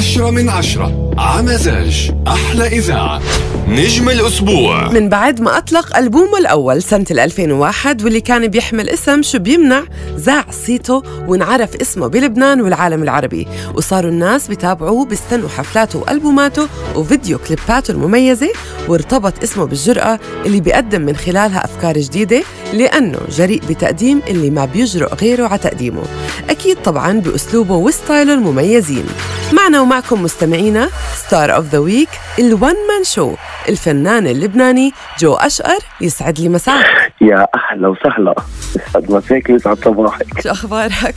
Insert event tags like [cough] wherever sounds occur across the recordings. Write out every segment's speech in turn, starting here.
عشرة من عشرة. عمزاج أحلى إذاعة. نجم الأسبوع. من بعد ما أطلق ألبومه الأول سنة 2001 واللي كان بيحمل اسم شو بيمنع زاع صيته وانعرف اسمه بلبنان والعالم العربي. وصاروا الناس بيتابعوه بيستنوا حفلاته وألبوماته وفيديو كليباته المميزة وارتبط اسمه بالجرأة اللي بيقدم من خلالها أفكار جديدة لأنه جريء بتقديم اللي ما بيجرؤ غيره على تقديمه. أكيد طبعا بأسلوبه وستايله المميزين. معنا ومعكم مستمعينا star of the week ال one man show الفنان اللبناني جو أشقر يسعد لي مساك. يا أهلا وسهلا. يسعد مساك ويسعد صباحك. شو أخبارك؟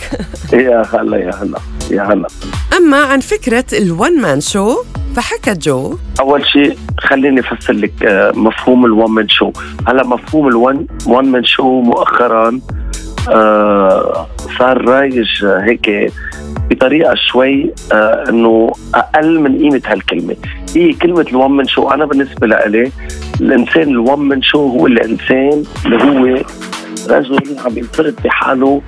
يا هلا يا هلا يا هلا. أما عن فكرة ال one man show فحكى جو. أول شيء خليني أفسر لك آه، مفهوم ال one man show هلا مفهوم ال one one man show مؤخرا آه، صار رايج آه، هيك بطريقة شوي آه، إنه أقل من قيمة هالكلمة. هي كلمة ال one man show؟ أنا بالنسبة لإلي الإنسان ال one man show هو؟ الإنسان اللي هو رجل عم ينفرد بحاله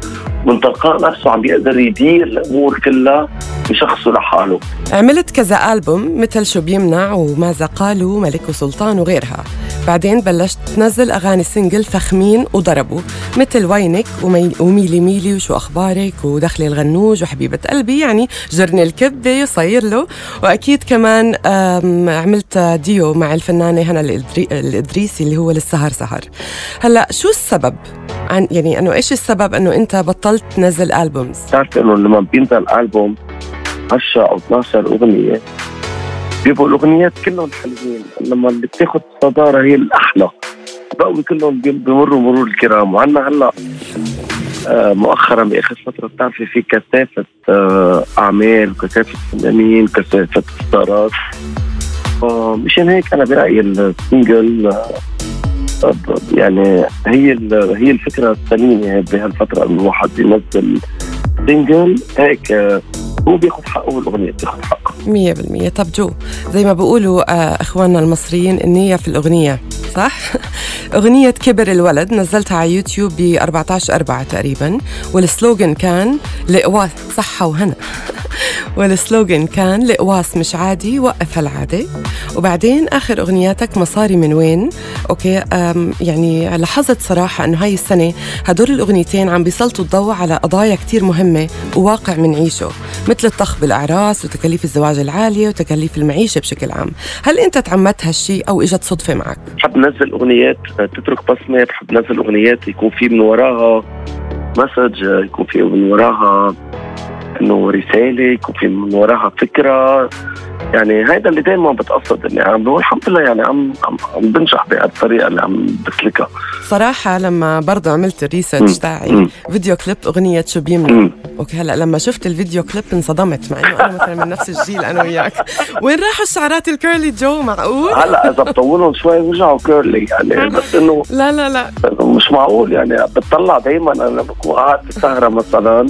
من تلقاء نفسه عم بيقدر يدير الأمور كلها بشخصه لحاله. عملت كذا ألبوم مثل شو بيمنع وماذا قالوا ملك وسلطان وغيرها. بعدين بلشت تنزل أغاني single فخمين وضربوا مثل وينك ومي- وميلي ميلي وشو أخبارك ودخلي الغنوج وحبيبة قلبي يعني جرني الكبة وصير له. وأكيد كمان عملت ديو مع الفنانة هنا الإدري- الإدريسي اللي هو للسهر سهر. هلأ شو السبب؟ عن يعني إنه إيش السبب إنه أنت بطلت تنزل albums بتعرف إنه لما بينزل البوم 10 أو 12 أغنية بيبقوا الأغنيات كلهم حلوين لما اللي بتاخذ صدارة هي الأحلى. بقوا كلهم بي- بمروا مرور الكرام. وعنا هلا آه، مؤخرا بآخر فترة بتعرفي في كثافة آه، أعمال وكثافه فنانين كثافة اصدارات مشان هيك أنا برأيي السنجل آه، يعني هي هي الفكرة السليمه بهالفترة انه الواحد ينزل single. هيك آه، هو بياخذ حقه والأغنية بتاخذ حقها مية بالمية. طب جو زي ما بيقولوا آه إخواننا المصريين النية في الأغنية صح؟ [laughs] أغنية كبر الولد نزلتها على يوتيوب ب 14 أربعة تقريبا وال slogan كان لقواس صحة وهنا. [laughs] وال slogan كان لقواس مش عادي وقف هالعادة. وبعدين آخر أغنياتك مصاري من وين؟ okay أم يعني لاحظت صراحة أنه هاي السنة هدول الأغنيتين عم بيسلطوا الضوء على قضايا كتير مهمة وواقع منعيشه مثل الطخ بالأعراس وتكاليف الزواج العالية وتكاليف المعيشة بشكل عام هل أنت تعمدت هالشي أو إجت صدفة معك؟ بحب نزل أغنيات آه، تترك بصمة بحب نزل أغنيات يكون في من وراها مسج آه، يكون في من وراها إنه رسالة يكون في من وراها فكرة يعني هيدا اللي دائما بتقصد إني عم والحمد لله يعني عم عم, عم بنجح بهالطريقة اللي عم بسلكها صراحة لما برضه عملت ال research. تاعي. video clip أغنية شو بيمنع. okay هلأ لما شفت ال video clip انصدمت مع إنه أنا مثلا من نفس الجيل أنا وياك وين راحوا الشعرات ال curly جو معقول؟ هلأ إذا بطولهم شوي بيرجعوا curly يعني [laughs] بس إنه لا لا لا مش معقول يعني بتطلع دائما أنا بكون قاعد بسهرة مثلا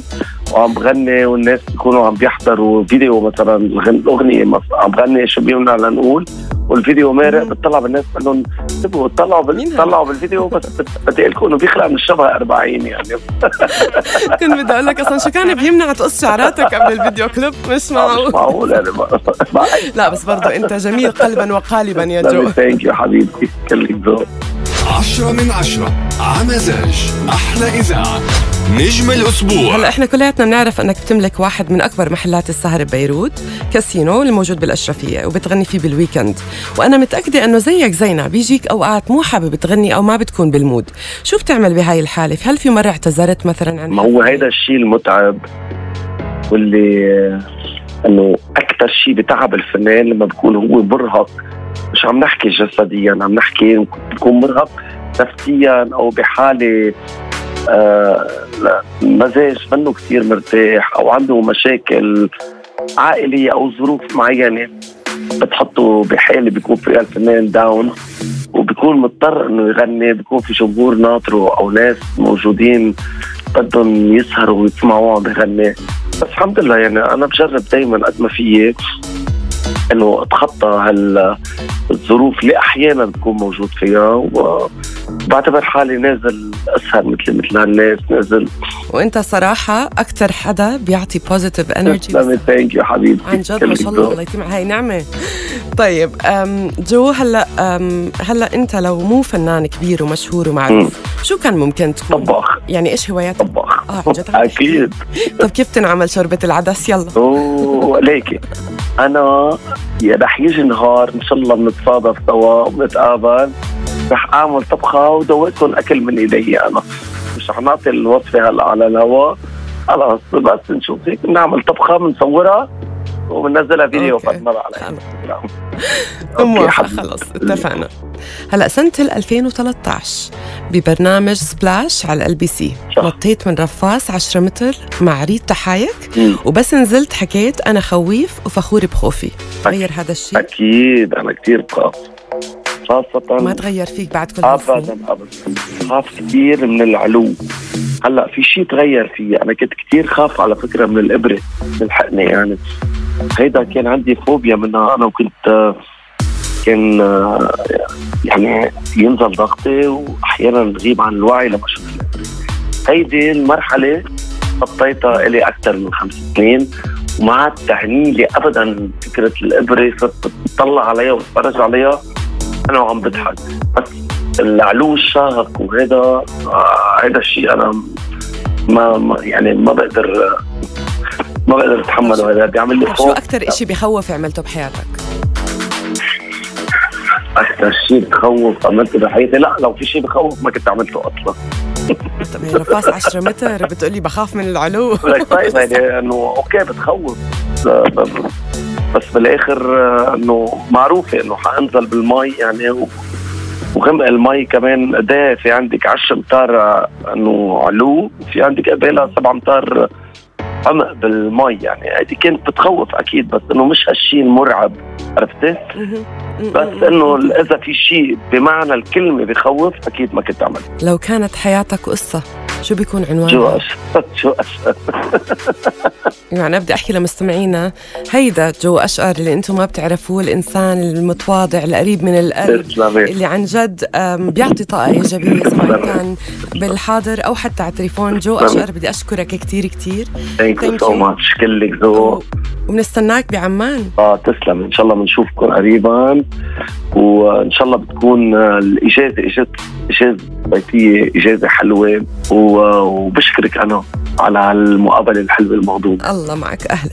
وعم بغني والناس بيكونوا عم بيحضروا فيديو مثلا الاغنيه عم بغني شو بيمنع لنقول والفيديو مارق. بتطلع بالناس بقول لهم انتبهوا طلعوا بال... طلعوا بالفيديو بس بدي أقول لكم إنه بيخلق من الشبه 40 يعني. [laughs] كنت بدي أقول لك أصلا شو كان بيمنع تقص شعراتك قبل ال video clip؟ مش مش معقول. معقول يعني لا بس برضه أنت جميل قلبا وقالبا يا جو. thank you حبيبتي كلك ذوق عشرة من عشرة. عمزاج أحلى إذاعة. نجم الأسبوع. هلا إحنا كلياتنا بنعرف إنك بتملك واحد من أكبر محلات السهر ببيروت كاسينو الموجود بالأشرفية وبتغني فيه بال weekend. وأنا متأكدة إنه زيك زينا بيجيك أوقات مو حابب تغني أو ما بتكون بال mood. شو بتعمل بهاي الحالة؟ هل في مرة اعتذرت مثلا عن ما هو هيدا الشيء المتعب واللي إنه أكثر شيء بتعب الفنان لما بيكون هو مرهق مش عم نحكي جسديا عم نحكي بيكون مرهق نفسيا أو بحالة آه مزاج منه كثير مرتاح أو عنده مشاكل عائلية أو ظروف معينة بتحطه بحالة بيكون فيها الفنان داون وبيكون مضطر إنه يغني بيكون في جمهور ناطره أو ناس موجودين بدهم يسهروا ويسمعوه عم بغني. بس الحمد لله يعني أنا بجرب دائما قد ما فيي. إنه اتخطى هال الظروف اللي أحيانا بكون موجود فيها و بعتبر حالي نازل اسهر مثل مثل هالناس نازل. وإنت صراحة أكثر حدا بيعطي positive energy تسلمي thank you حبيبتي. عن جد ما شاء الله الله يتم هاي نعمة. طيب جو هلا هلا إنت لو مو فنان كبير ومشهور ومعروف شو كان ممكن تكون؟ طباخ. يعني إيش هواياتك؟ طباخ. آه عن جد أكيد. طب كيف تنعمل شوربة العدس؟ يلا؟ أوه ليكي. أنا رح يجي نهار إن شاء الله بنتصادف سوا وبنتقابل. رح أعمل طبخة ودوقكم أكل من إيدي أنا. مش رح نعطي الوصفة هلا على الهواء خلص بس نشوف. هيك بنعمل طبخة بنصورها وبننزلها فيديو. بعد مرة على حبيبي. خلص اتفقنا. هلا سنة ال 2013 ببرنامج سبلاش على LBC. نطيت من رفاس 10 متر مع ريتا حايك. وبس نزلت حكيت أنا خويف وفخور بخوفي. غير هذا الشيء. أكيد أنا كثير بخاف. خاصة ما تغير فيك بعد كل ابدا ابدا. خاف كثير من العلو. هلأ في شيء تغير فيه أنا كنت كثير خاف على فكرة من الإبرة من الحقنة يعني. هيدا كان عندي فوبيا منها. أنا وكنت آه، كان آه، يعني ينزل ضغطي وأحيانا بغيب عن الوعي لما أشوف هيدي المرحلة خطيتها إلي أكثر من خمس سنين وما عاد تعني لي ابدا فكرة الإبرة صرت بتطلع عليها وبتفرج عليها. أنا وعم بضحك. بس العلو الشاهق وهذا آه هذا الشيء أنا ما, ما يعني ما بقدر ما بقدر أتحمله. هذا بيعمل لي شو خوف. أكثر إشي بخوف عملته بحياتك؟ أكثر شيء بخوف عملته بحياتي. لا لو في شيء بخوف ما كنت عملته أصلا. طب رفاس 10 متر بتقولي بخاف من العلو. لك طيب يعني إنه okay بتخوف. بس- بالآخر إنه معروفه إنه حأنزل بالمي يعني وغمق المي كمان قد في عندك 10 امتار إنه علو. وفي عندك قبالها 7 امتار عمق بالمي. يعني هذه كانت بتخوف أكيد بس إنه مش هالشيء المرعب. عرفتي؟ بس إنه إذا في شيء بمعنى الكلمة بخوف أكيد ما كنت أعمل. لو كانت حياتك قصة. شو بيكون شو عنوانها؟ [laughs] أشهد شو أشهد يعني بدي أحكي لمستمعينا. هيدا جو أشقر اللي أنتم ما بتعرفوه الإنسان المتواضع القريب من القلب اللي عن جد بيعطي طاقة إيجابية سواء كان بالحاضر أو حتى على التليفون. جو أشقر بدي أشكرك كتير كتير. thank you so. much كلك ذوق. وبنستناك بعمان. آه تسلم. إن شاء الله بنشوفكم قريبا. وإن شاء الله بتكون آه، الإجازة إجازة إجازة بيتية إجازة حلوة. و- وبشكرك أنا على المقابلة الحلوة الموضوع الله معك أهلا.